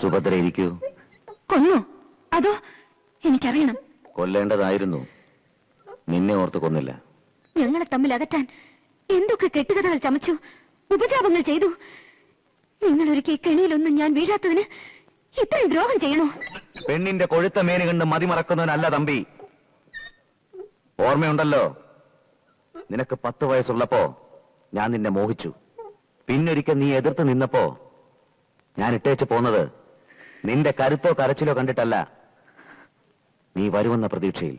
സുഭദ്ര ഇരിക്കൂ. കൊന്നോ? അതോ എനിക്കറിയണം. കൊല്ലേണ്ടതായിരുന്നു. നിന്നെ ഓർത്ത് കൊന്നില്ല. ഞങ്ങളെ തമ്മിൽ അകറ്റാൻ എന്തൊക്കെ കെട്ടുകഥകൾ ചമച്ചു ഉപജാപങ്ങൾ ചെയ്തു. നിങ്ങൾ ഒരിക്കൽ കെണിയിലൊന്നും ഞാൻ വീഴാത്തതിന് ഇത്രയും ദ്രോഹം ചെയ്യണോ? പെണ്ണിന്റെ കൊഴുത്ത മേന് കണ്ട് മതിമറക്കുന്നവനല്ല തമ്പി. ഓർമ്മയുണ്ടല്ലോ? നിനക്ക് പത്ത് വയസ്സുള്ളപ്പോ ഞാൻ നിന്നെ മോഹിച്ചു. പിന്നൊരിക്കൽ നീ എതിർത്ത് നിന്നപ്പോ ഞാൻ ഇട്ടേച്ച് പോന്നത് നിന്റെ കരുത്തോ കരച്ചിലോ കണ്ടിട്ടല്ല നീ വരുമെന്ന പ്രതീക്ഷയിൽ.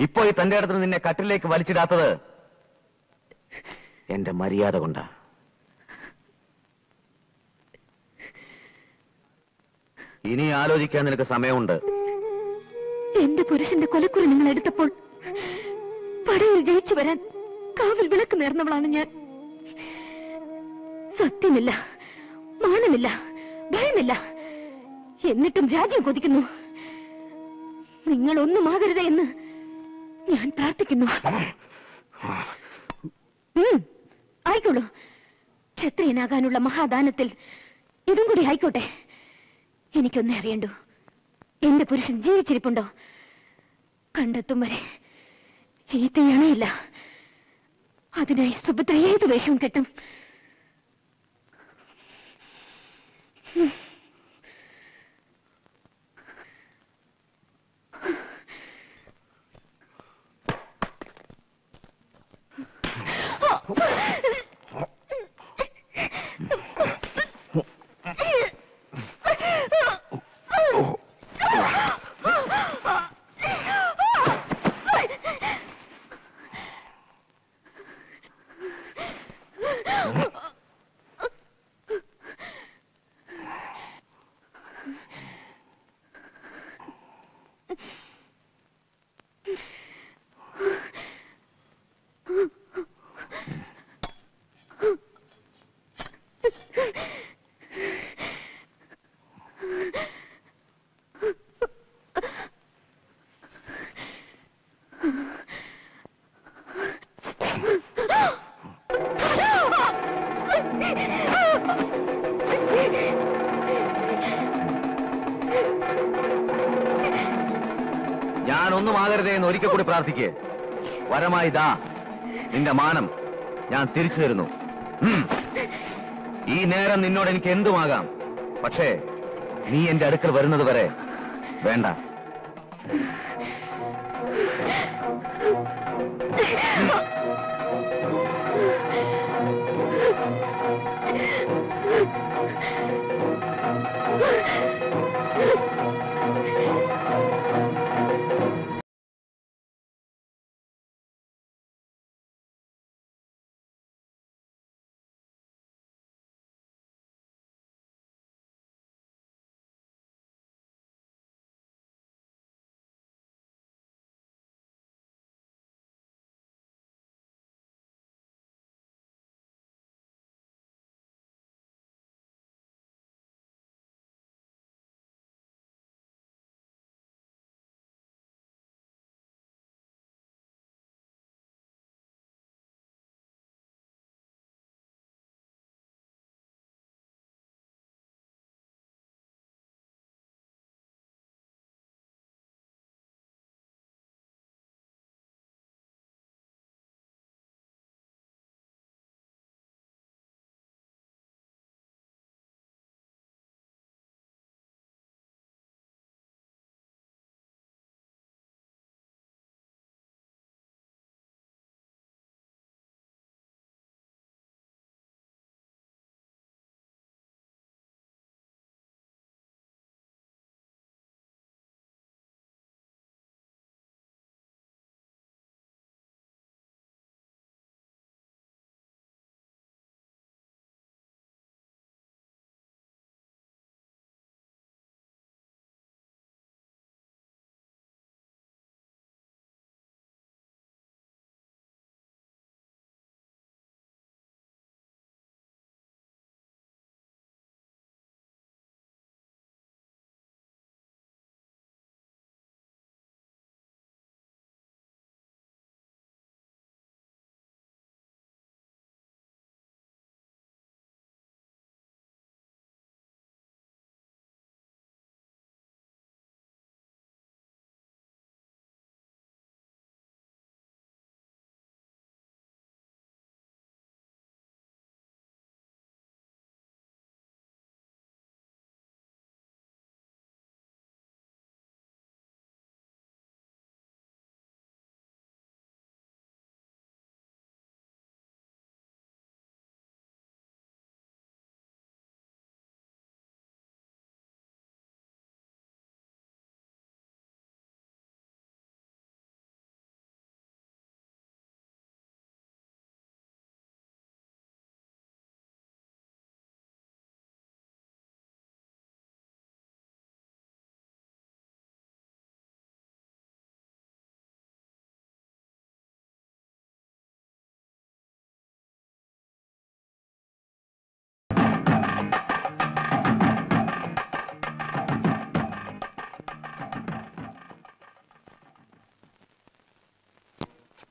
ഇപ്പോ ഈ തന്റെ അടുത്ത് നിന്നെ കട്ടിലേക്ക് വലിച്ചിടാത്തത് എന്റെ മര്യാദ കൊണ്ടാ. ഇനി ആലോചിക്കാൻ നിനക്ക് സമയമുണ്ട്. എന്റെ പുരുഷന്റെ കൊലക്കുറി നിങ്ങൾ എടുത്തപ്പോൾ പടയിൽ ജയിച്ചു വരാൻ കാവൽ വിളക്ക് നേർന്നവളാണ് ഞാൻ. സത്യമില്ല മാനമില്ല ഭയമില്ല. എന്നിട്ടും രാജ്യം കൊതിക്കുന്നു. നിങ്ങൾ ഒന്നുമാകരുതേ എന്ന് ഞാൻ പ്രാർത്ഥിക്കുന്നു. ആയിക്കോളൂ. ക്ഷത്രിയനാകാനുള്ള മഹാദാനത്തിൽ ഇതും കൂടി ആയിക്കോട്ടെ. എനിക്കൊന്നേ അറിയണ്ടു. എന്റെ പുരുഷൻ ജീവിച്ചിരിപ്പുണ്ടോ? കണ്ടെത്തും വരെ. ഈ തീയണയില്ല. അതിനായി സുഭദ്ര ഏത് വേഷവും കെട്ടും. ഞാൻ ഒന്നും ആകരുതേ എന്ന് ഒരിക്കൽ കൂടി പ്രാർത്ഥിക്കേ. വരമായി ദാ നിന്റെ മാനം ഞാൻ തിരിച്ചു തരുന്നു. ഈ നേരം നിന്നോട് എനിക്ക് എന്തുമാകാം? പക്ഷേ നീ എന്റെ അടുക്കൽ വരുന്നത് വരെ വേണ്ട.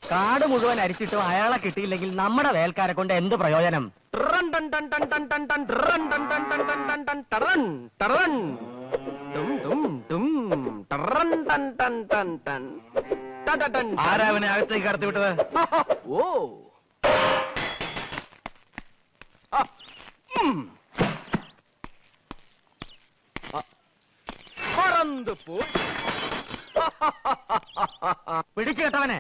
കാട് മുഴുവൻ അരിച്ചിട്ടും അയാളെ കിട്ടിയില്ലെങ്കിൽ നമ്മുടെ വേൽക്കാരെ കൊണ്ട് എന്ത് പ്രയോജനം ആരാവനെ അകത്തേക്ക് കടത്തിവിട്ടത് ഓ പറന്തു പോ പിടിച്ചു കേട്ടവനെ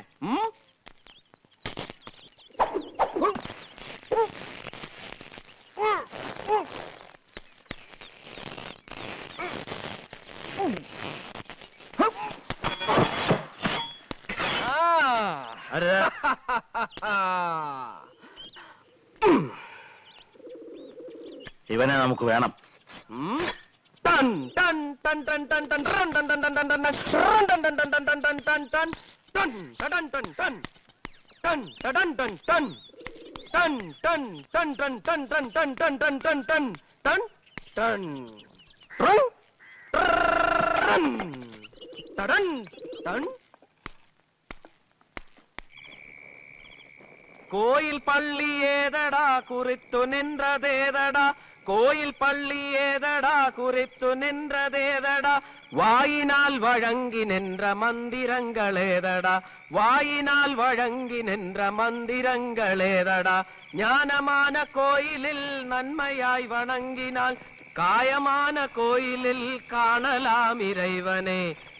ഇവനെ നമുക്ക് വേണം. ടൺ ടൺ ടൺ கோயில் பள்ளி ஏதடா குறித்து நின்றதேதடா கோயில் பள்ளி ஏதடா குறித்து நின்றதேதடா வாயினால் வழங்கி நின்ற மந்திரங்களேதடா வாயினால் வழங்கி நின்ற மந்திரங்களேதடா ஞானமான கோயிலில் நன்மையாய் வணங்கினால் காயமான கோயிலில் காணலாம் இறைவனே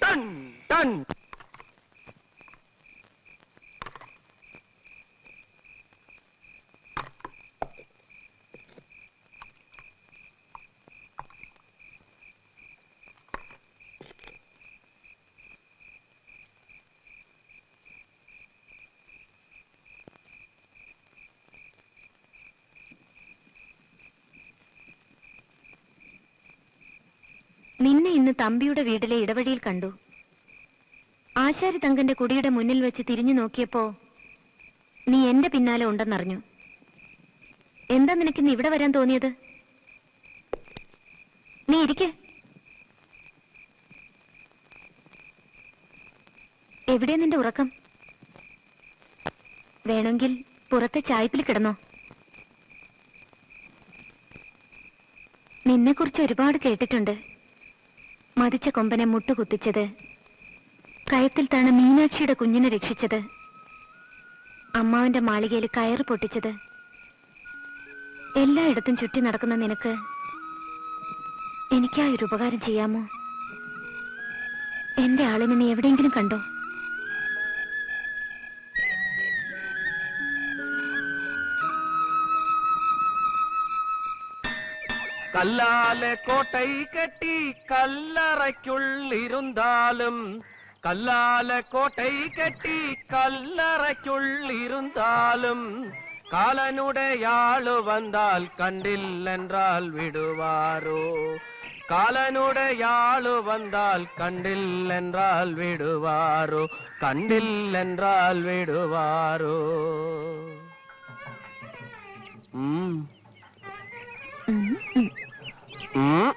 噔 ഇന്ന് തമ്പിയുടെ വീട്ടിലെ ഇടവഴിയിൽ കണ്ടു. ആശാരി തങ്കന്റെ കുടിയുടെ മുന്നിൽ വെച്ച് തിരിഞ്ഞു നോക്കിയപ്പോ നീ എന്റെ പിന്നാലെ ഉണ്ടെന്നറിഞ്ഞു. എന്താ നിനക്കിന്ന് ഇവിടെ വരാൻ തോന്നിയത്? നീ ഇരിക്കെ. എവിടെ നിന്റെ ഉറക്കം? വേണമെങ്കിൽ പുറത്തെ ചായ്പിൽ കിടന്നോ. നിന്നെക്കുറിച്ച് ഒരുപാട് കേട്ടിട്ടുണ്ട്. മതിച്ച കൊമ്പനെ മുട്ടുകുത്തിച്ചത്. കയത്തിൽ താണ് മീനാക്ഷിയുടെ കുഞ്ഞിനെ രക്ഷിച്ചത്. അമ്മാവന്റെ മാളികയിൽ കയറ് പൊട്ടിച്ചത്. എല്ലായിടത്തും ചുറ്റി നടക്കുന്ന നിനക്ക് എനിക്കാ ഒരു ഉപകാരം ചെയ്യാമോ? എന്റെ ആളിനെ നീ എവിടെയെങ്കിലും കണ്ടോ? കല്ലാലെ കോട്ടൈ കെട്ടി കല്ലറയ്ക്കുള്ളിരുന്നാലും കല്ലാലെ കോട്ടൈ കെട്ടി കല്ലറയ്ക്കുള്ളിരുന്നാലും കാലനുടയാൾ വന്നാൽ കണ്ടില്ലെന്നാൽ വിടുവാരോ? കാലനുടയാൾ വന്നാൽ കണ്ടില്ലെന്നാൽ വിടുവാരോ? കണ്ടില്ലെന്നാൽ വിടുവാരോ? ഉം. Mm-hmm.